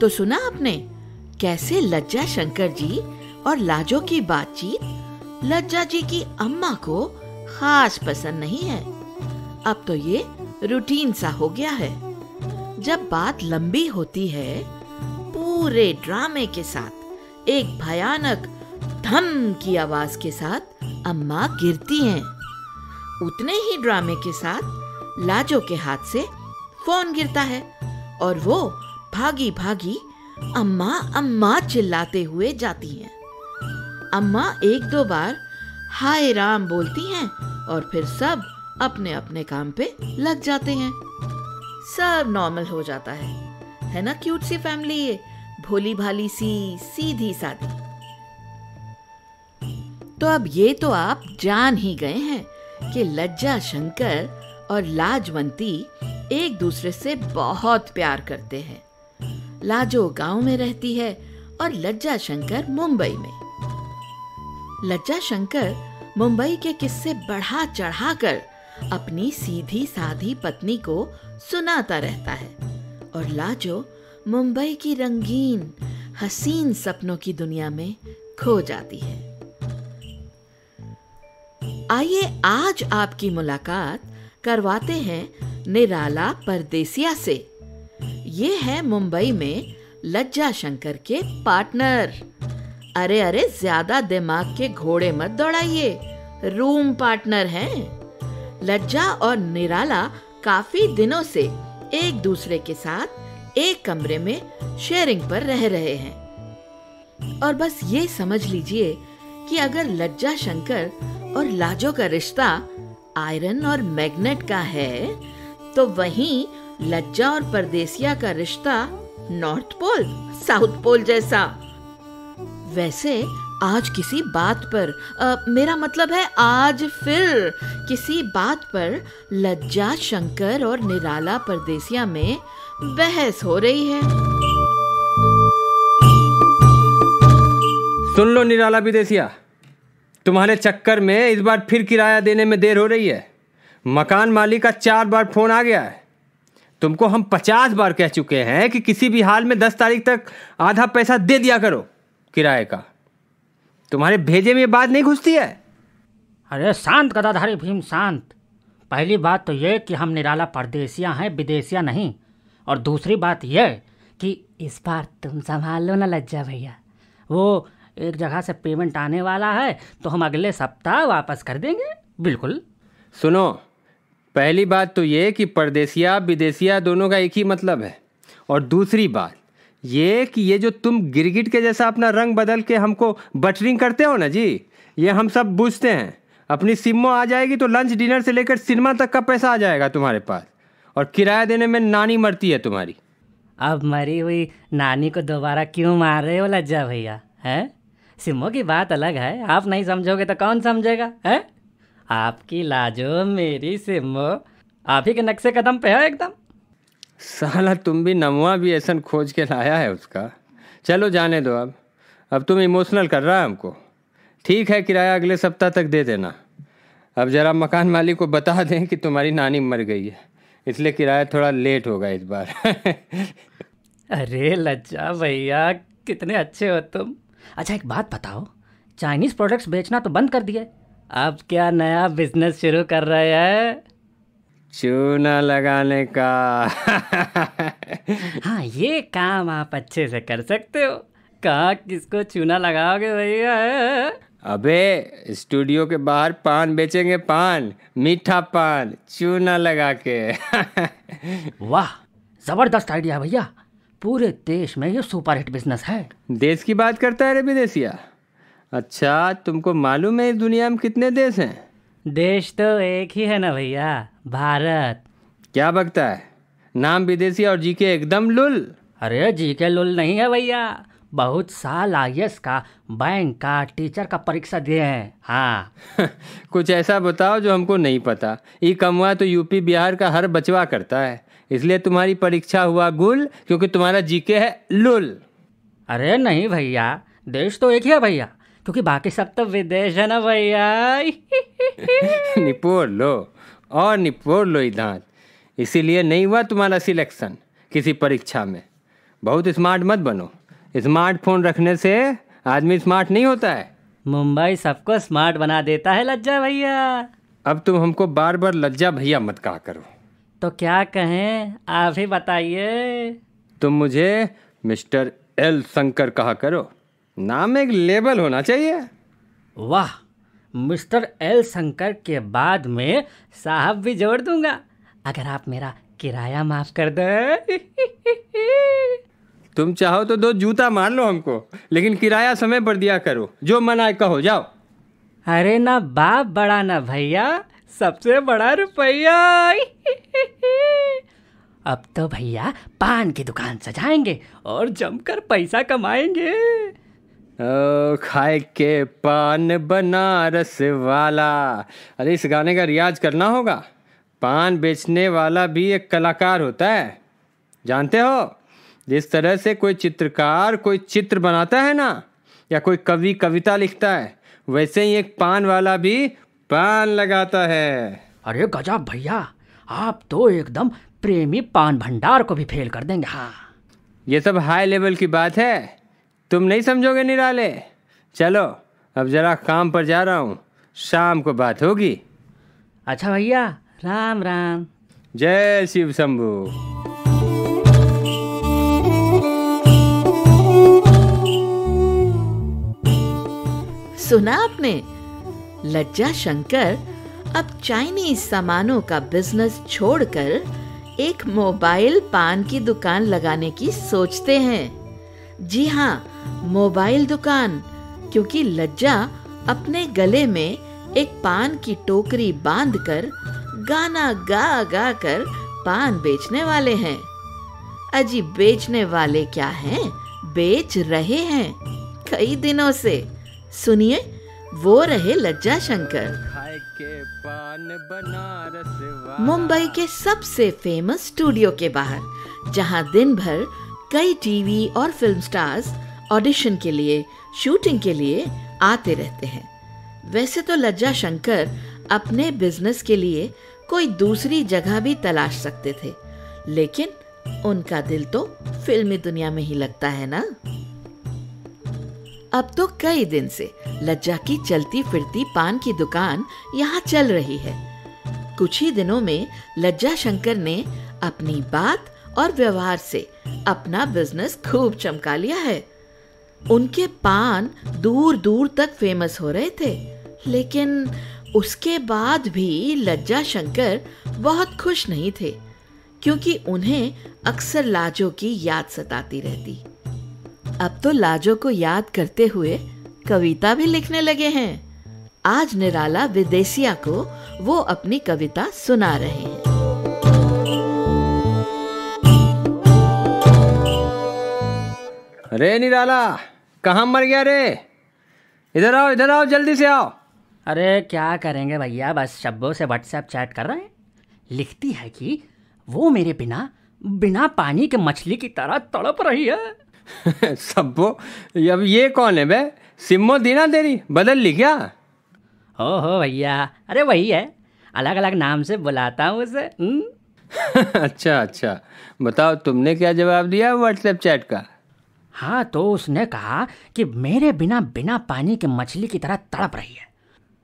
तो सुना आपने? कैसे लज्जा शंकर जी और लाजो की बातचीत? लज्जा जी की अम्मा को खास पसंद नहीं है। अब तो ये रूटीन सा हो गया है। जब बात लंबी होती है, पूरे ड्रामे के साथ, एक भयानक धम की आवाज़ के साथ अम्मा गिरती हैं। उतने ही ड्रामे के साथ लाजो के हाथ से फ़ोन गिरता है और वो भागी भागी अम्मा अम्मा चिल्लाते हुए जाती हैं। अम्मा एक दो बार, हाय राम बोलती हैं और फिर सब अपने अपने काम पे लग जाते हैं। सब नॉर्मल हो जाता है। है ना, क्यूट सी फैमिली ये? भोली भाली सी, सीधी सादी। तो अब ये तो आप जान ही गए हैं कि लज्जा शंकर और लाजवंती एक दूसरे से बहुत प्यार करते हैं। लाजो गाँव में रहती है और लज्जा शंकर मुंबई में। लज्जा शंकर मुंबई के किस्से बढ़ा चढ़ाकर अपनी सीधी साधी पत्नी को सुनाता रहता है और लाजो मुंबई की रंगीन, हसीन सपनों की दुनिया में खो जाती है। आइए आज आपकी मुलाकात करवाते हैं निराला परदेसिया से। ये है मुंबई में लज्जा शंकर के पार्टनर। अरे अरे, ज़्यादा दिमाग के घोड़े मत दौड़ाइए। रूम पार्टनर हैं। लज्जा और निराला काफ़ी दिनों से एक दूसरे के साथ एक कमरे में शेयरिंग पर रह रहे हैं। और बस ये समझ लीजिए कि अगर लज्जा शंकर और लाजो का रिश्ता आयरन और मैग्नेट का है तो वहीं लज्जा और परदेसिया का रिश्ता नॉर्थ पोल साउथ पोल जैसा। वैसे आज किसी बात पर आ, मेरा मतलब है आज फिर किसी बात पर लज्जा शंकर और निराला परदेसिया में बहस हो रही है। सुन लो निराला विदेशिया तुम्हारे चक्कर में इस बार फिर किराया देने में देर हो रही है। मकान मालिक का चार बार फ़ोन आ गया है। तुमको हम पचास बार कह चुके हैं कि किसी भी हाल में दस तारीख तक आधा पैसा दे दिया करो किराए का। तुम्हारे भेजे में बात नहीं घुसती है? अरे शांत गदाधारी भीम शांत। पहली बात तो ये कि हम निराला परदेसिया हैं विदेशिया नहीं। और दूसरी बात यह कि इस बार तुम संभाल लो ना लज्जा भैया। वो एक जगह से पेमेंट आने वाला है तो हम अगले सप्ताह वापस कर देंगे। बिल्कुल। सुनो पहली बात तो ये कि परदेसिया विदेशिया दोनों का एक ही मतलब है। और दूसरी बात, ये कि ये जो तुम गिरगिट के जैसा अपना रंग बदल के हमको बटरिंग करते हो ना जी, ये हम सब बूझते हैं। अपनी सिमो आ जाएगी तो लंच, डिनर से लेकर सिनेमा तक का पैसा आ जाएगा तुम्हारे पास। और किराया देने में नानी मरती है तुम्हारी। अब मरी हुई नानी को दोबारा क्यों मार रहे हो लज्जा भैया, हैं? सिमो की बात अलग है, आप नहीं समझोगे तो कौन समझेगा, है? आपकी लाजो मेरी सिमो। आप ही के नक्शे कदम पे है एकदम। साला तुम भी नमवा भी ऐसा खोज के लाया है उसका। चलो जाने दो अब। अब तुम इमोशनल कर रहा है हमको। ठीक है किराया अगले सप्ताह तक दे देना। अब ज़रा मकान मालिक को बता दें कि तुम्हारी नानी मर गई है। इसलिए किराया थोड़ा लेट होगा इस बार। अरे लज्जा भैया कितने अच्छे हो तुम। अच्छा एक बात बताओ। चाइनीज़ प्रोडक्ट्स बेचना तो बंद कर दिए। अब क्या नया बिज़नेस शुरू कर रहे हैं? चूना लगाने का। हाँ ये काम आप अच्छे से कर सकते हो। कहाँ किसको चूना लगाओगे भैया? अबे स्टूडियो के बाहर पान बेचेंगे पान मीठा पान चूना लगा के। वाह ज़बरदस्त आइडिया भैया। पूरे देश में ये सुपर हिट बिज़नेस है। देश की बात करता है रे विदेशिया। अच्छा तुमको मालूम है इस दुनिया में कितने देश हैं? देश तो एक ही है ना भैया भारत। क्या बकता है? नाम विदेशी और जी के एकदम लुल। अरे जी के लुल नहीं है भैया। बहुत साल आई का बैंक का टीचर का परीक्षा दिए हैं। हाँ। कुछ ऐसा बताओ जो हमको नहीं पता। ये कमवा तो यूपी बिहार का हर बचवा करता है। इसलिए तुम्हारी परीक्षा हुआ गुल क्योंकि तुम्हारा जीके है लुल। अरे नहीं भैया। देश तो एक ही है भैया। क्योंकि बाकी सब तो विदेश है ना भैया? निपोर लो और निपोर लो दांत इसीलिए नहीं हुआ तुम्हारा सिलेक्शन किसी परीक्षा में। बहुत स्मार्ट मत बनो। स्मार्टफ़ोन रखने से आदमी स्मार्ट नहीं होता है। मुंबई सबको स्मार्ट बना देता है लज्जा भैया। अब तुम हमको बार बार लज्जा भैया मत कहा करो। तो क्या कहें? आप ही बताइए। तुम मुझे मिस्टर एल शंकर कहा करो। नाम में एक लेबल होना चाहिए। वाह मिस्टर एल शंकर के बाद में साहब भी जोड़ दूँगा। अगर आप मेरा किराया माफ़ कर दो। तुम चाहो तो दो जूता मार लो हमको लेकिन किराया समय पर दिया करो। जो मन आए कहो जाओ। अरे ना बाप बड़ा ना भैया सबसे बड़ा रुपया। अब तो भैया पान की दुकान सजाएँगे और जमकर पैसा कमाएँगे। खाए के पान बनारस वाला। अरे इस गाने का रियाज करना होगा। पान बेचने वाला भी एक कलाकार होता है। जानते हो? जिस तरह से कोई चित्रकार कोई चित्र बनाता है ना या कोई कवि कविता लिखता है वैसे ही एक पान वाला भी पान लगाता है। अरे गजब भैया। आप तो एकदम प्रेमी पान भंडार को भी फेल कर देंगे। हाँ। ये सब हाई लेवल की बात है। तुम नहीं समझोगे निराले? चलो अब जरा काम पर जा रहा हूँ। शाम को बात होगी। अच्छा भैया राम राम। जय शिव शंभू। सुना आपने? लज्जा शंकर अब चाइनीज़ सामानों का बिज़नेस छोड़कर एक मोबाइल पान की दुकान लगाने की सोचते हैं। जी हाँ मोबाइल दुकान, क्योंकि लज्जा अपने गले में एक पान की टोकरी बांधकर, गाना गा गा कर पान बेचने वाले हैं। अजी बेचने वाले क्या हैं? बेच रहे हैं। कई दिनों से। सुनिए, वो रहे लज्जा शंकर। मुंबई के सबसे फ़ेमस स्टूडियो के बाहर, जहाँ दिन भर कई टीवी और फ़िल्म स्टार्स ऑडिशन के लिए शूटिंग के लिए आते रहते हैं। वैसे तो लज्जा शंकर अपने बिज़नेस के लिए कोई दूसरी जगह भी तलाश सकते थे, लेकिन उनका दिल तो फिल्मी दुनिया में ही लगता है ना? अब तो कई दिन से लज्जा की चलती फिरती पान की दुकान यहाँ चल रही है। कुछ ही दिनों में लज्जा शंकर ने अपनी बात और व्यवहार से अपना बिज़नेस खूब चमका लिया है। उनके पान दूर दूर तक फ़ेमस हो रहे थे। लेकिन उसके बाद भी लज्जा शंकर बहुत खुश नहीं थे, क्योंकि उन्हें अक्सर लाजो की याद सताती रहती। अब तो लाजो को याद करते हुए कविता भी लिखने लगे हैं। आज निराला विदेशिया को वो अपनी कविता सुना रहे हैं। अरे निराला कहाँ मर गया रे? इधर आओ इधर आओ जल्दी से आओ। अरे क्या करेंगे भैया बस शब्बों से व्हाट्सएप चैट कर रहे हैं। लिखती है कि वो मेरे बिना बिना पानी के मछली की तरह तड़प रही है। सब्बो अब ये कौन है बे? सिम्मो दीना तेरी बदल ली क्या? हो हो भैया अरे वही है अलग अलग नाम से बुलाता हूँ उसे हम्म? अच्छा अच्छा बताओ तुमने क्या जवाब दिया व्हाट्सएप चैट का? हाँ तो उसने कहा कि मेरे बिना बिना पानी के मछली की तरह तड़प रही है।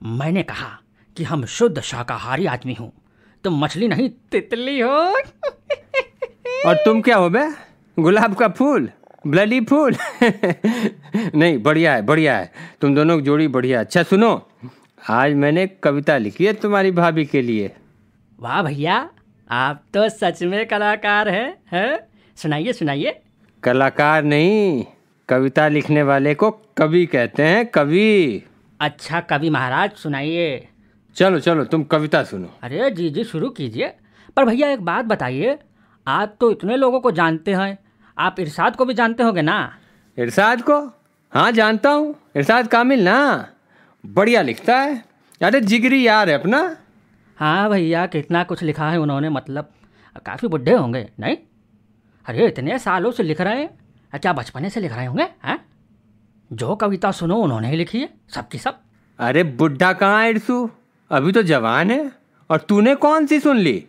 मैंने कहा कि हम शुद्ध शाकाहारी आदमी हूँ तुम मछली नहीं तितली हो। और तुम क्या हो बे? गुलाब का फूल ब्लडी फूल। नहीं बढ़िया है बढ़िया है। तुम दोनों की जोड़ी बढ़िया अच्छा सुनो आज मैंने कविता लिखी है तुम्हारी भाभी के लिए। वाह भैया आप तो सच में कलाकार हैं हैं? सुनाइए सुनाइए। कलाकार नहीं कविता लिखने वाले को कवि कहते हैं कवि। अच्छा कवि महाराज सुनाइए। चलो चलो तुम कविता सुनो। अरे जी जी शुरू कीजिए। पर भैया एक बात बताइए आप तो इतने लोगों को जानते हैं आप इरशाद को भी जानते होंगे ना? इरशाद को? हाँ जानता हूँ। इरशाद कामिल ना? बढ़िया लिखता है। अरे जिगरी यार है अपना। हाँ भैया कितना कुछ लिखा है उन्होंने मतलब काफ़ी बुढ़े होंगे नहीं? अरे इतने सालों से लिख रहे हैं। क्या बचपने से लिख रहे होंगे हैं? जो कविता सुनो उन्होंने ही लिखी है सबकी सब। अरे बुढ़ा कहाँ है इरसू अभी तो जवान है और तूने कौन सी सुन ली?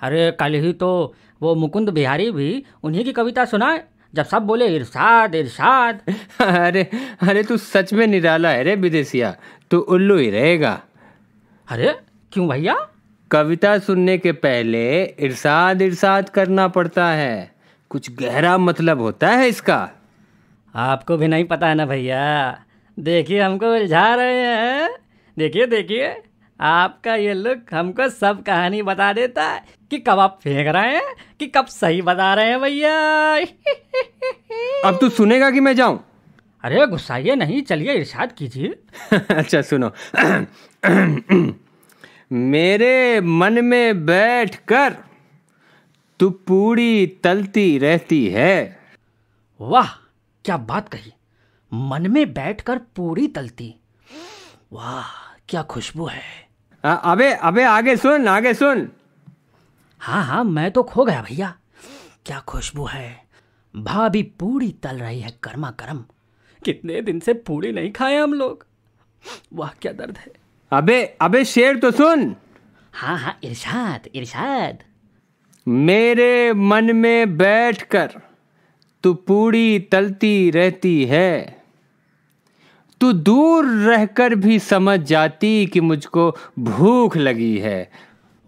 अरे कल ही तो वो मुकुंद बिहारी भी उन्हीं की कविता सुनाए जब सब बोले इरशाद इरशाद। अरे अरे तू सच में निराला है रे विदेशिया तू उल्लू ही रहेगा। अरे क्यों भैया? कविता सुनने के पहले इरशाद इरशाद करना पड़ता है। कुछ गहरा मतलब होता है इसका? आपको भी नहीं पता है ना भैया। देखिए हमको उलझा रहे हैं। देखिए देखिए आपका ये लुक हमको सब कहानी बता देता है कि कब आप फेंक रहे हैं कि कब सही बता रहे हैं भैया। अब तू सुनेगा कि मैं जाऊँ? अरे गुस्साइए नहीं चलिए इरशाद कीजिए। अच्छा सुनो। मेरे मन में बैठ कर तू पूरी तलती रहती है। वाह क्या बात कही। मन में बैठकर पूरी तलती। वाह क्या खुशबू है। आ, अबे अबे आगे सुन आगे सुन। हाँ हाँ मैं तो खो गया भैया। क्या खुशबू है। भाभी पूरी तल रही है गर्मा गर्म कितने दिन से पूरी नहीं खाए हम लोग। वाह क्या दर्द है। अबे अबे शेर तो सुन। हाँ हाँ इरशाद इरशाद। मेरे मन में बैठकर तू पूरी तलती रहती है। तू दूर रहकर भी समझ जाती कि मुझको भूख लगी है।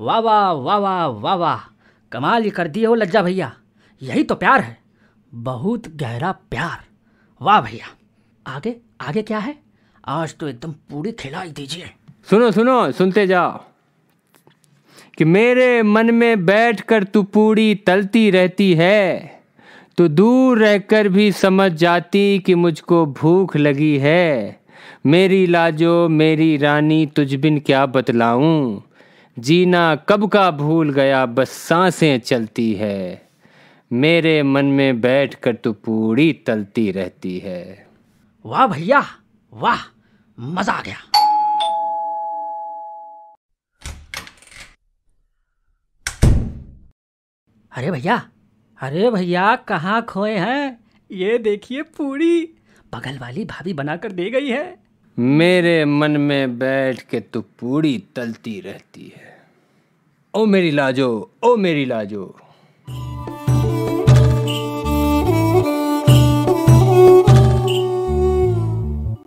वाह वाह वाह वाह वाह वाह। कमाल ही कर दिए हो लज्जा भैया। यही तो प्यार है। बहुत गहरा प्यार। वाह भैया। आगे आगे क्या है? आज तो एकदम पूरी खिलाई दीजिए। सुनो सुनो सुनते जाओ। कि मेरे मन में बैठकर तू पूरी तलती रहती है तो दूर रहकर भी समझ जाती कि मुझको भूख लगी है। मेरी लाजो, मेरी रानी, तुझ बिन क्या बतलाऊं? जीना कब का भूल गया, बस साँसें चलती है। मेरे मन में बैठ कर तो पूरी तलती रहती है। वाह भैया, वाह, मज़ा आ गया। अरे भैया अरे भैया, कहाँ खोए हैं? ये देखिए पूरी। बगल वाली भाभी बनाकर दे गई है। मेरे मन में बैठ के तो पूरी तलती रहती है। ओ मेरी लाजो, ओ मेरी लाजो।